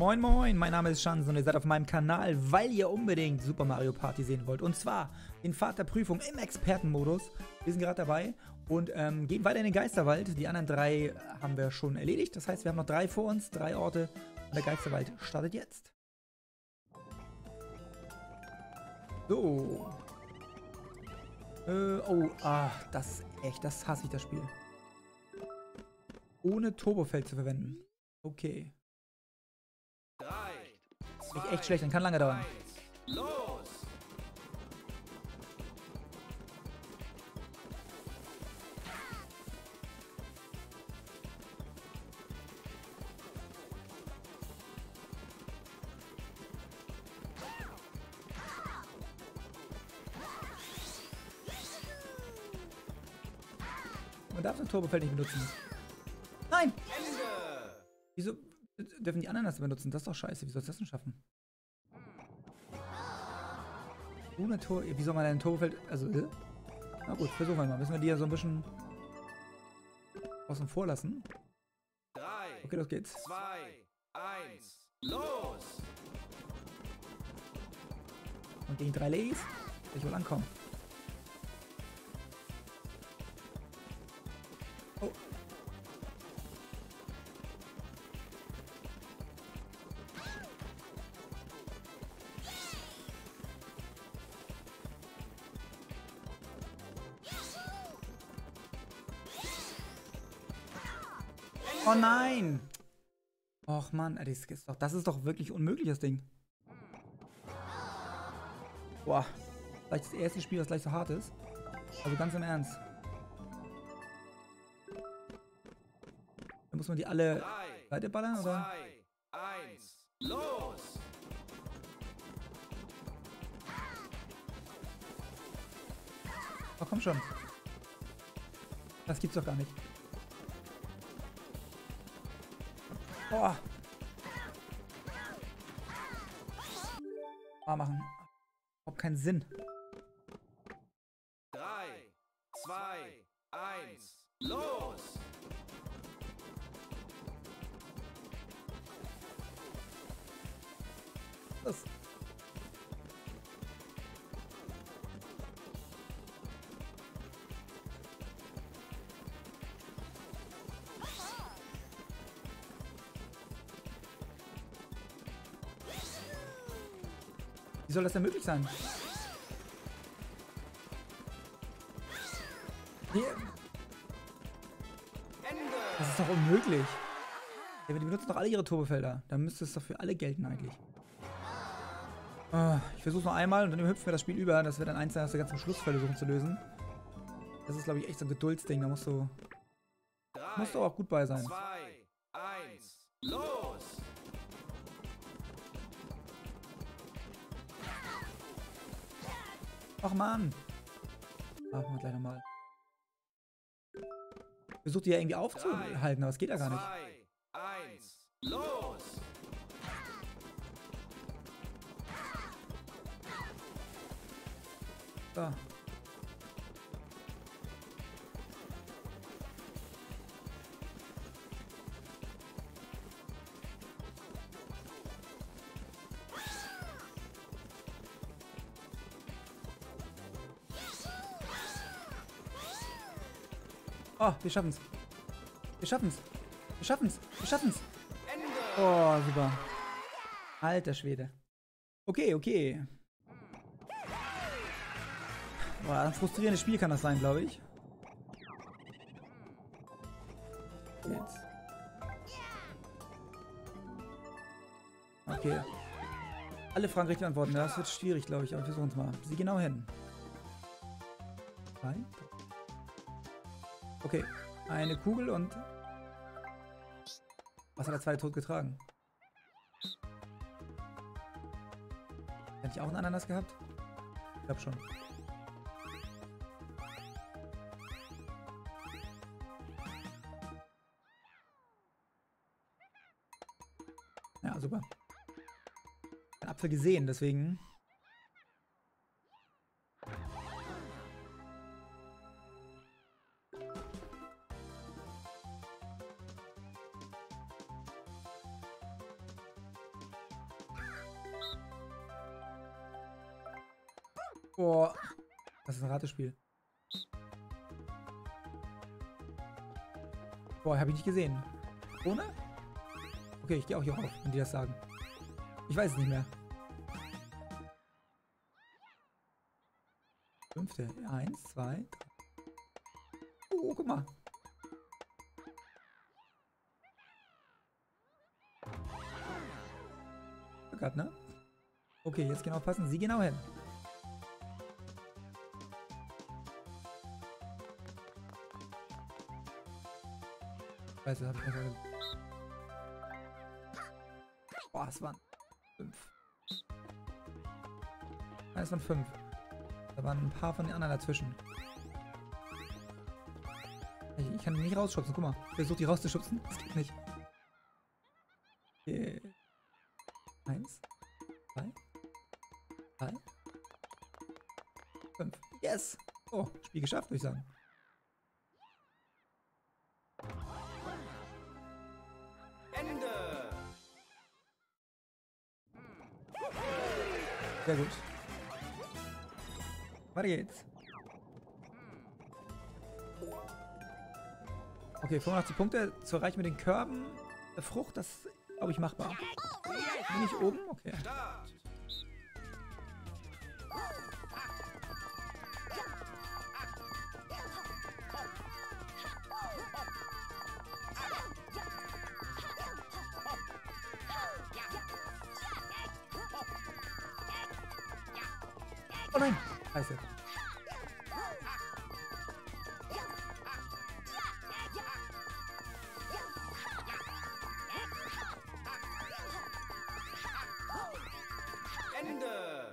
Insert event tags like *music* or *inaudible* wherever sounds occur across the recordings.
Moin Moin, mein Name ist Schanz und ihr seid auf meinem Kanal, weil ihr unbedingt Super Mario Party sehen wollt. Und zwar den Pfad Prüfung im Expertenmodus. Wir sind gerade dabei und ähm, gehen weiter in den Geisterwald. Die anderen drei haben wir schon erledigt. Das heißt, wir haben noch drei vor uns, drei Orte. Und der Geisterwald startet jetzt. So. Äh, oh, ah, das echt, das hasse ich, das Spiel. Ohne Turbofeld zu verwenden. Okay. Echt, echt schlecht, dann kann lange dauern. Los! Man darf das Turbofeld nicht benutzen. Nein! Wieso dürfen die anderen das benutzen? Das ist doch scheiße. Wie soll es das denn schaffen? Ohne Tor. Wie soll man ein Turbofeld. Also, äh? Na gut, versuchen wir mal. Müssen wir die ja so ein bisschen außen vor lassen. Okay, los geht's. 2, 1, los! Und gegen drei Ladies ich wohl ankommen. Oh. Oh nein! Och man, das ist doch, das ist doch wirklich unmöglich, das Ding. Boah. Vielleicht das erste Spiel, was gleich so hart ist. Also ganz im Ernst. muss man die alle Seite ballern, oder? 2, 1, los! Oh, komm schon. Das gibt's doch gar nicht. Boah. Ah, machen. Überhaupt keinen Sinn. 3, 2, 1, los! Wie soll das denn möglich sein? Das ist doch unmöglich. Ja, die benutzen doch alle ihre Turbofelder. Dann müsste es doch für alle gelten eigentlich. Oh, ich versuche noch einmal und dann hüpfen wir das Spiel über, dass wir dann eins aus der ganzen Schluss versuchen zu lösen. Das ist, glaube ich, echt so ein Geduldsding. Da musst du, musst du auch gut bei sein. Zwei, eins, los! Ach man. Machen wir gleich nochmal. Versucht die ja irgendwie aufzuhalten, aber es geht ja gar nicht. Zwei, eins, los! So. Oh, wir schaffen's. Wir schaffen's. Wir schaffen's. Wir schaffen's. Oh, super. Alter Schwede. Okay, okay. Boah, ein frustrierendes Spiel kann das sein, glaube ich. Jetzt. Okay. Alle Fragen richtig antworten. Das wird schwierig, glaube ich, aber wir versuchen es mal. Sieh genau hin. Drei, Okay, eine Kugel und... Was hat der zweite tot getragen? Hätte ich auch einen Ananas gehabt? Ich glaube schon. Ja, super. Ein Apfel gesehen, deswegen... ich nicht gesehen. Ohne? Okay, ich gehe auch hier rauf, wenn die das sagen. Ich weiß es nicht mehr. Fünfte. Eins, zwei, drei. Oh, guck mal. Glück ne? Okay, jetzt genau passen. Sie genau hin. Scheiße, hab ich einfach... Boah, es waren fünf. Nein, es waren fünf. Da waren ein paar von den anderen dazwischen. Ich, ich kann die nicht rausschubsen. Guck mal. Ich versuche die rauszuschubsen. Das geht nicht. Okay. Eins. Zwei. Drei. Fünf. Yes! Oh, Spiel geschafft, würde ich sagen. Sehr gut. Weiter geht's. Okay, 85 Punkte zu erreichen mit den Körben Frucht, das glaube ich, machbar. Bin ich oben? Okay. Oh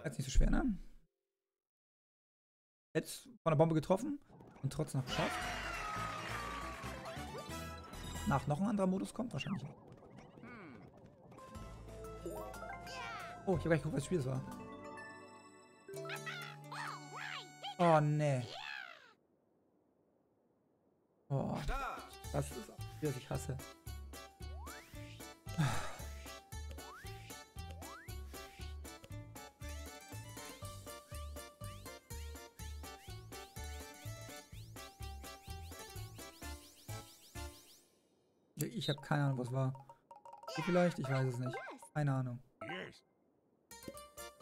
Jetzt nicht so schwer, ne? Jetzt von der Bombe getroffen und trotzdem noch geschafft. Nach noch ein anderer Modus kommt wahrscheinlich. Oh, ich habe gar nicht geguckt, was Spiel das war. Oh, nee. Oh. Das ist auch was ich hasse. Ich habe keine Ahnung, was war. Vielleicht? Ich weiß es nicht. Keine Ahnung.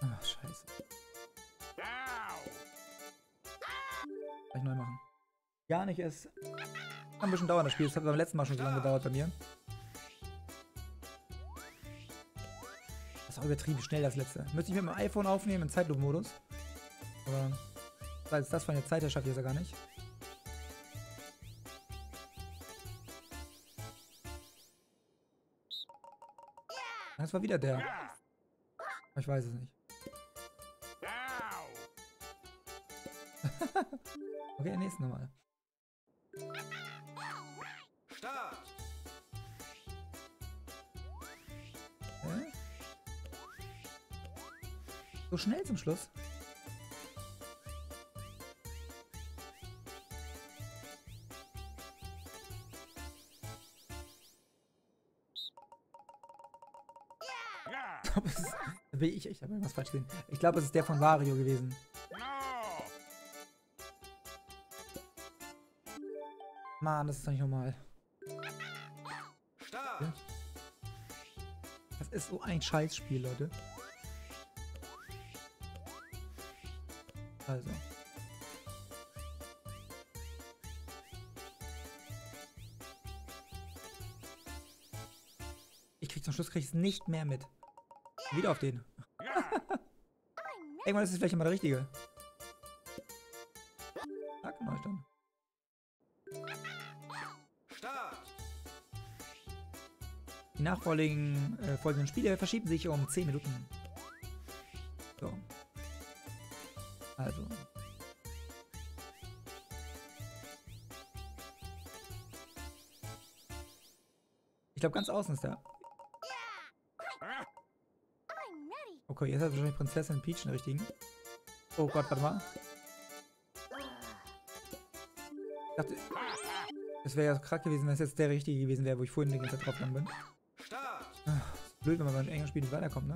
Ach, scheiße. Gleich neu machen. Gar nicht erst. Kann ein bisschen dauern, das Spiel. Das hat beim letzten Mal schon so lange gedauert bei mir. Das ist auch übertrieben schnell, das letzte. Müsste ich mit meinem iPhone aufnehmen, in Zeitlupenmodus. Aber, weil es das von der Zeit her schaffe ich jetzt ja gar nicht. War wieder der. Ich weiß es nicht. *laughs* okay, nächsten nochmal. Start! Okay. So schnell zum Schluss. Ist. Ich, ich habe irgendwas falsch gesehen. Ich glaube, es ist der von Wario gewesen. Mann, das ist doch nicht normal. Das ist so ein Scheißspiel, Leute. Also. Ich krieg zum Schluss krieg ich es nicht mehr mit. Wieder auf den. Irgendwann ist es vielleicht mal der richtige. Zack, mach ich dann. Die nachfolgenden äh, folgenden Spiele verschieben sich um 10 Minuten. So. Also. Ich glaube, ganz außen ist der. Okay, jetzt hat wahrscheinlich Prinzessin Peach den richtigen. Oh Gott, warte mal. Ich dachte, es wäre ja krass gewesen, wenn es jetzt der richtige gewesen wäre, wo ich vorhin die ganze Zeit drauf bin. Ist blöd, wenn man beim engen Spiel nicht weiterkommt, ne?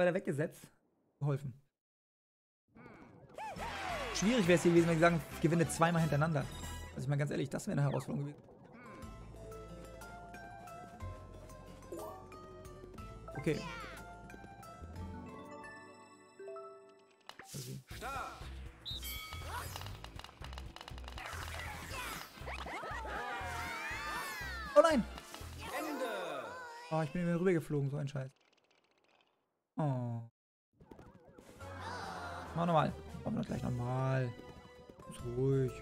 Weiter weggesetzt. Geholfen. Schwierig wäre es hier gewesen, wenn ich sagen, ich gewinne zweimal hintereinander. Also ich meine ganz ehrlich, das wäre eine Herausforderung gewesen. Okay. Also. Oh nein! Oh, ich bin über rübergeflogen, so ein Scheiß. Oh. Mach nochmal. Machen wir doch gleich nochmal. Ist ruhig.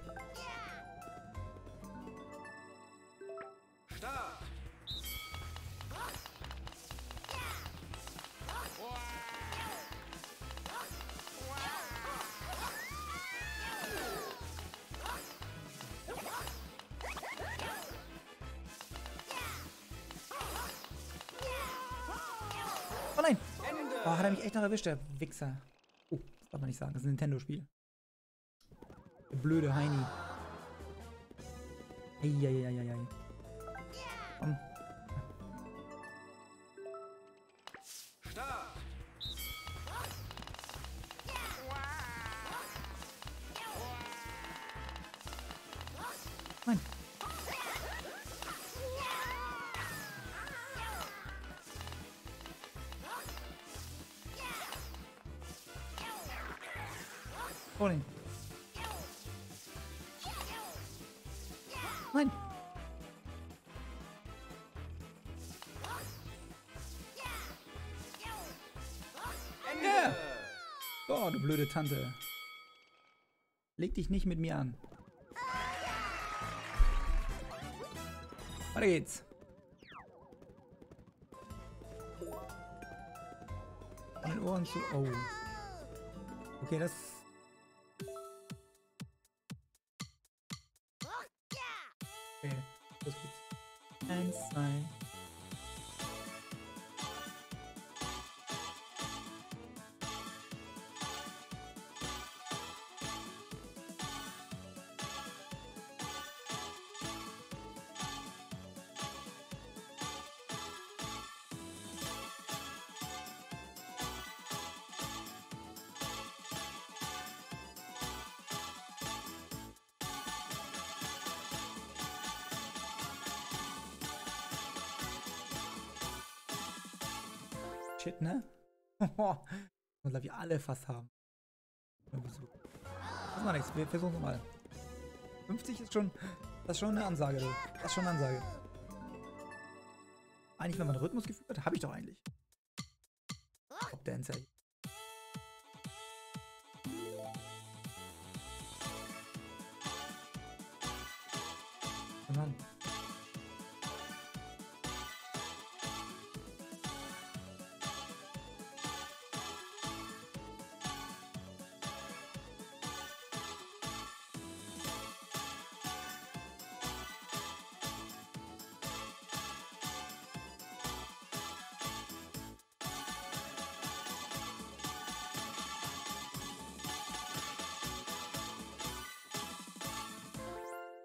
Echt noch erwischt, der Wichser. Oh, das darf man nicht sagen. Das ist ein Nintendo-Spiel. Blöde Heini. Eieieiei. Komm. Blöde Tante. Leg dich nicht mit mir an. Weiter geht's. An den Ohren zu... Oh. Okay, das... Shit, ne? *laughs* Und da wir alle fast haben. Irgendwie so. Das nichts, wir versuchen es mal. 50 ist schon, das ist schon eine Ansage, du. Das ist schon eine Ansage. Eigentlich, wenn man Rhythmusgefühl hat, habe ich doch eigentlich. Top Dancer.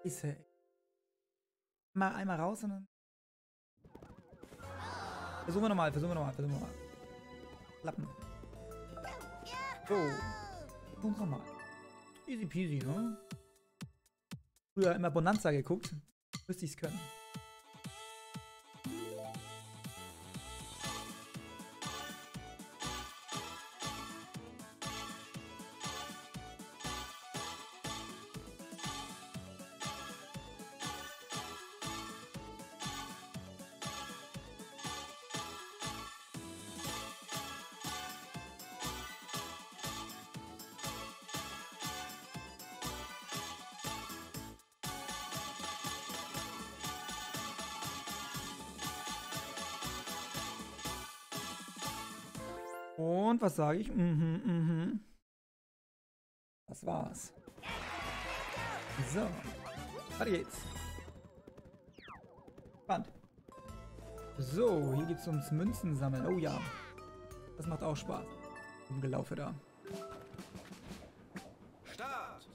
Scheiße. Mal einmal raus und dann. Versuchen wir nochmal, versuchen wir nochmal, versuchen wir nochmal. Lappen. So. Versuchen nochmal. Easy peasy, ne? Früher immer Bonanza geguckt. Müsste ich's können. Und was sage ich? Mhm, mhm. Das war's. So. Weiter geht's. Spannend. So, hier geht's ums Münzen sammeln. Oh ja. Das macht auch Spaß. Umgelaufe da. Start!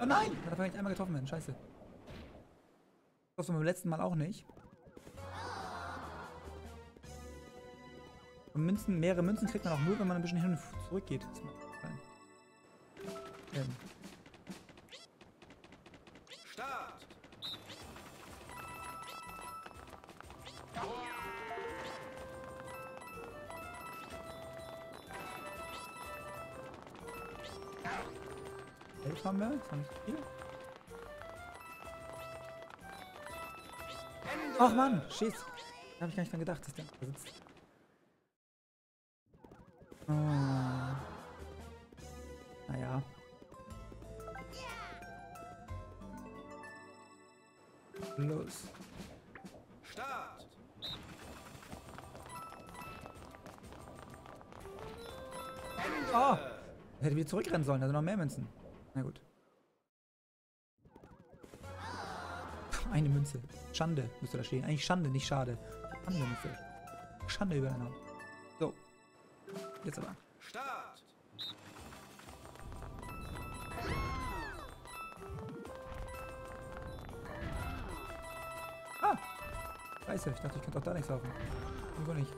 Oh nein! Da habe ich einmal getroffen werden. Scheiße. Das beim letzten Mal auch nicht. Und Münzen, mehrere Münzen kriegt man auch nur, wenn man ein bisschen hin und zurück geht. Ähm. Nicht so viel. Ach Mann, shit. Da habe ich gar nicht dran gedacht, dass der da sitzt. Oh. Naja. Los. Start! Oh! Hätte wieder zurückrennen sollen, da sind noch mehr Münzen. Na gut. Eine Münze. Schande müsste da stehen. Eigentlich Schande, nicht schade. Schande müsste. Schande über Haupt. So. Jetzt aber. Start! Ah! Scheiße, ich dachte, ich könnte auch da nichts laufen. Irgendwo nicht.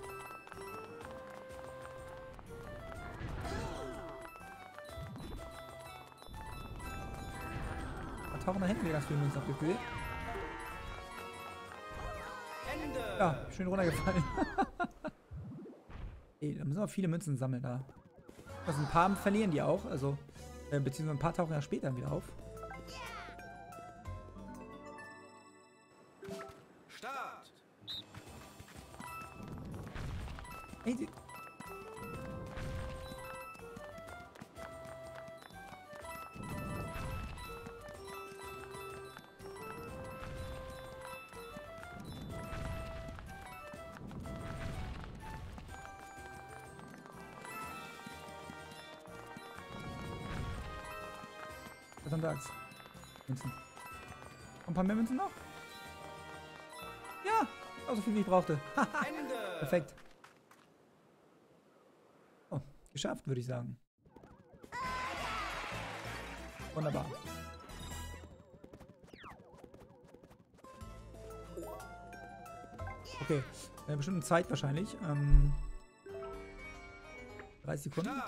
Da tauchen da hinten wieder ganz viele Münzen auf Ja, schön runtergefallen. *laughs* Ey, da müssen wir viele Münzen sammeln da. Also ein paar verlieren die auch, also äh, beziehungsweise ein paar tauchen ja später wieder auf. Was haben wir Axt? Münzen. Und ein paar mehr Münzen noch? Ja, auch so viel wie ich brauchte. *laughs* Perfekt. Oh, geschafft, würde ich sagen. Wunderbar. Okay, äh, bestimmte Zeit wahrscheinlich. Ähm, 30 Sekunden.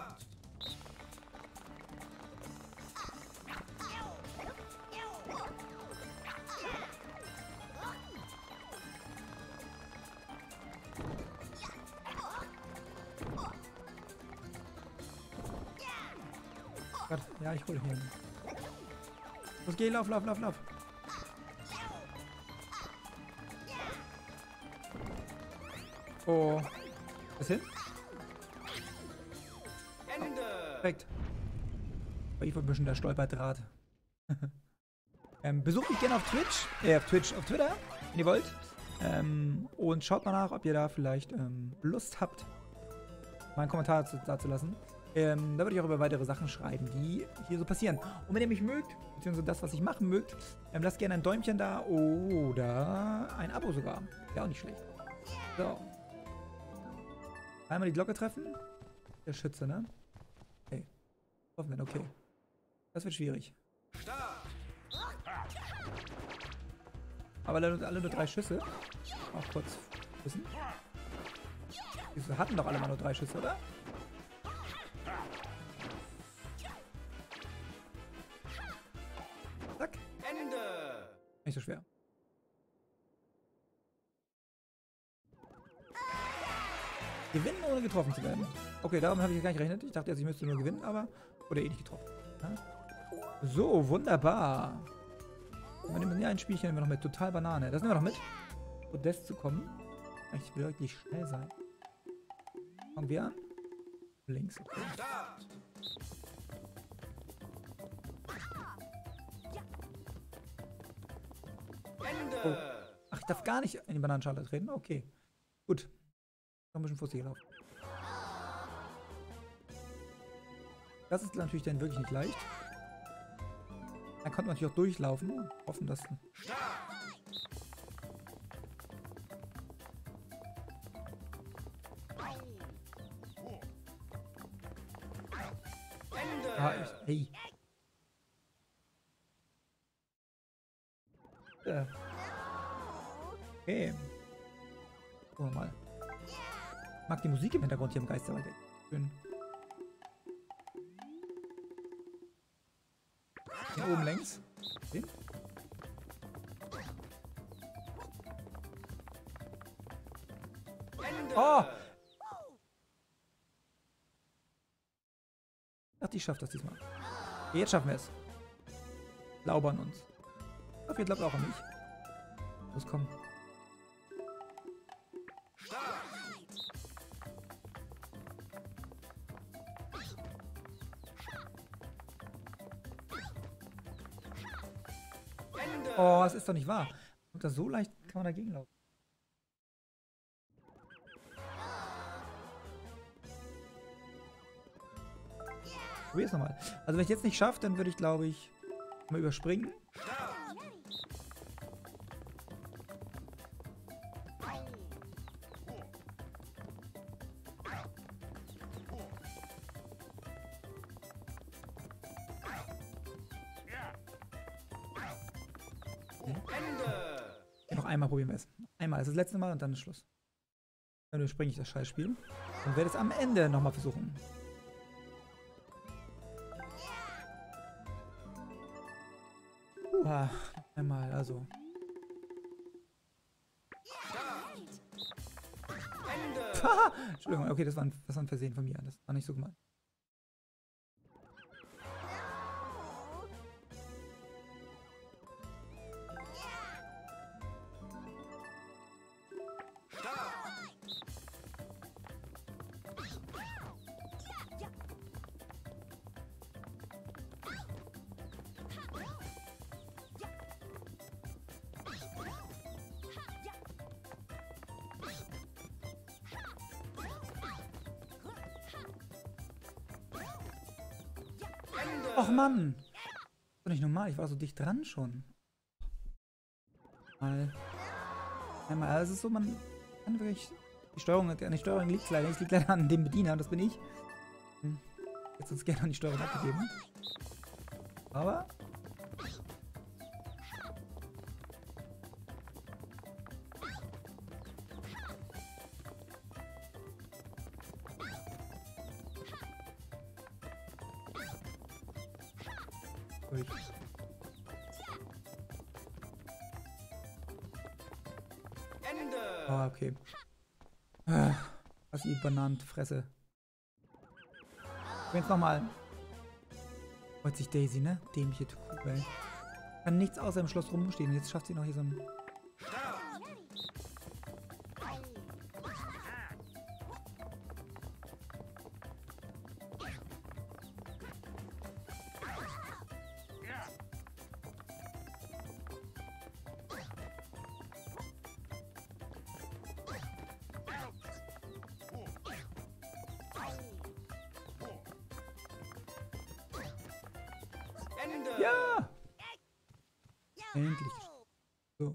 Gott, ja, ich hole hier. Los, geh, lauf, lauf, lauf, lauf. Oh. Was hin? Ende! Perfekt. Aber ich war ein bisschen der Stolperdraht. *laughs* ähm, besucht mich gerne auf Twitch, äh, auf Twitch, auf Twitter, wenn ihr wollt. Ähm, und schaut mal nach, ob ihr da vielleicht ähm, Lust habt, mal einen Kommentar dazu, dazu lassen. Ähm, da würde ich auch über weitere Sachen schreiben, die hier so passieren. Und wenn ihr mich mögt, beziehungsweise das, was ich machen mögt, ähm, lasst gerne ein Däumchen da oder ein Abo sogar. Wäre auch nicht schlecht. So. Einmal die Glocke treffen. Der Schütze, ne? Okay. Hoffen okay. Das wird schwierig. Aber alle, nur drei Schüsse. Auch kurz wissen. Wieso hatten doch alle mal nur drei Schüsse, oder? Nicht so schwer. Gewinnen, ohne getroffen zu werden. Okay, darum habe ich gar nicht gerechnet. Ich dachte jetzt, ich müsste nur gewinnen, aber wurde eh nicht getroffen. Ja? So, wunderbar. Und wir nehmen ja ein Spielchen wir noch mit. Total Banane. Das nehmen wir noch mit. Podest zu kommen. Ich will wirklich schnell sein. Fangen wir an. Links. Okay. Ende! Ach, ich darf gar nicht in die Bananenschale treten. Okay. Gut. Noch ein bisschen vor sich gelaufen. Das ist natürlich dann wirklich nicht leicht. Dann konnte man natürlich auch durchlaufen. Hoffen, dass... Start! Hier im Geisterwald. Schön. Hier oben längs. Ende. Oh! Ach, die schafft das diesmal. Jetzt schaffen wir es. Glaube an uns. Ich hoffe, ihr glaubt auch an mich. Los, komm. Oh, das ist doch nicht wahr. Und das so leicht kann man dagegen laufen. Probier's nochmal. Also wenn ich jetzt nicht schaffe, dann würde ich, glaube ich, mal überspringen. Einmal probieren wir es. Einmal, das ist das letzte Mal und dann ist Schluss. Dann überspringe ich das Scheißspiel und werde es am Ende nochmal versuchen. Uha, einmal, also. *laughs* Entschuldigung, okay, das war, ein, das war ein Versehen von mir. Das war nicht so gemeint. Och Mann! Das ist doch nicht normal, ich war so dicht dran schon. Mal. Einmal, also es ist so, man kann wirklich. Die Steuerung, an die Steuerung liegt leider nicht, es liegt leider an dem Bediener das bin ich. Hm. Jetzt uns gerne an die Steuerung abgegeben. Aber. Durch. Ende. Ah, okay. Ah, was die Bananenfresse. Jetzt nochmal. Freut sich Daisy, ne? Dämliche Kuh, ey. Kann nichts außer im Schloss rumstehen. Jetzt schafft sie noch hier so ein. Ende. Ja! Endlich. So.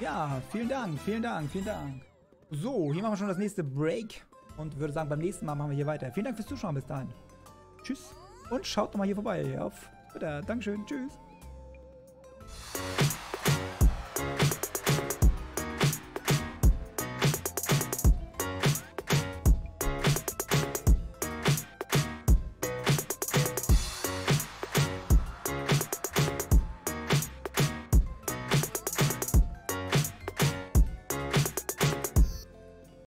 Ja, vielen Dank, vielen Dank, vielen Dank. So, hier machen wir schon das nächste Break. Und würde sagen, beim nächsten Mal machen wir hier weiter. Vielen Dank fürs Zuschauen bis dahin. Tschüss. Und schaut doch mal hier vorbei auf Twitter. Dankeschön. Tschüss.